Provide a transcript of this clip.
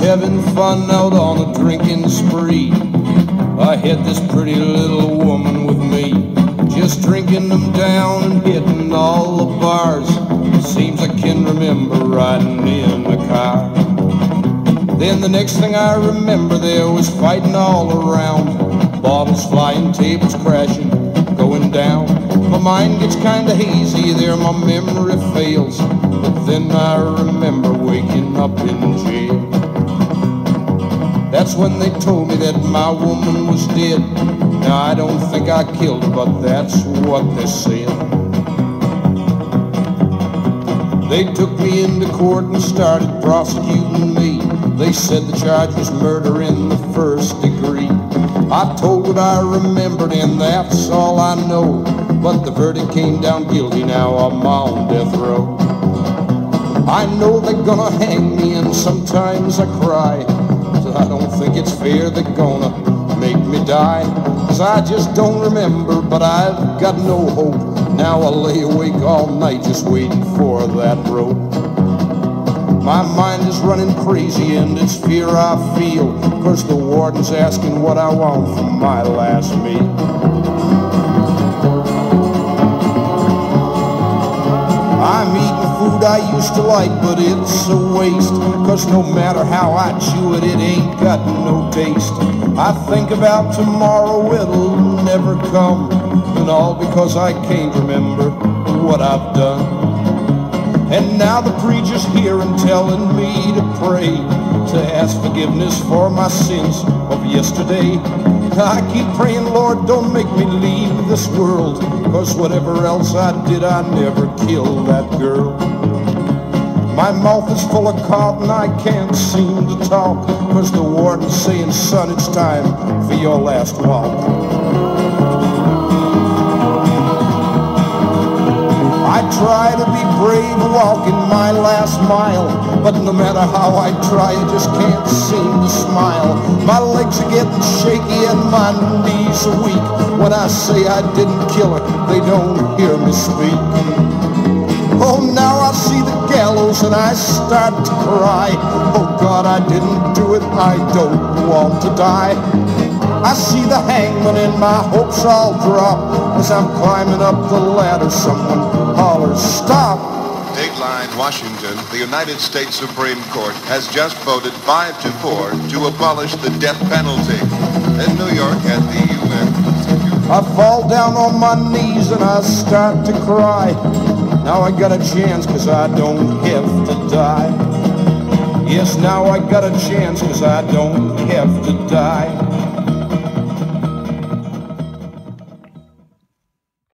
having fun out on a drinking spree. I had this pretty little woman with me, just drinking them down and hitting all the bars. Seems I can remember riding in the car. Then the next thing I remember, there was fighting all around. Bottles flying, tables crashing, going down. My mind gets kinda hazy there, my memory fails. But then I remember waking up in. That's when they told me that my woman was dead. Now I don't think I killed her, but that's what they said. They took me into court and started prosecuting me. They said the charge was murder in the first degree. I told what I remembered, and that's all I know. But the verdict came down guilty, now I'm on death row. I know they're gonna hang me, and sometimes I cry. I don't think it's fair they're gonna make me die. Cause I just don't remember, but I've got no hope. Now I lay awake all night just waiting for that rope. My mind is running crazy and it's fear I feel. Cause the warden's asking what I want for my last meal. Food I used to like, but it's a waste. Cause no matter how I chew it, it ain't got no taste. I think about tomorrow, it'll never come. And all because I can't remember what I've done. And now the preacher's here and telling me to pray, to ask forgiveness for my sins of yesterday. I keep praying, Lord, don't make me leave this world, cause whatever else I did, I never killed that girl. My mouth is full of cotton, I can't seem to talk, cause the warden's saying, son, it's time for your last walk. I try to be brave walking my last mile, but no matter how I try, I just can't seem to smile. My legs are getting shaky and my knees are weak. When I say I didn't kill her, they don't hear me speak. Oh, now I see the gallows and I start to cry. Oh God, I didn't do it, I don't want to die. I see the hangman and my hopes all drop as I'm climbing up the ladder. Someone hollers, stop. Dateline Washington, the United States Supreme Court has just voted 5 to 4 to abolish the death penalty. In New York at the UN I fall down on my knees and I start to cry. Now I got a chance cause I don't have to die. Yes, now I got a chance cause I don't have to die.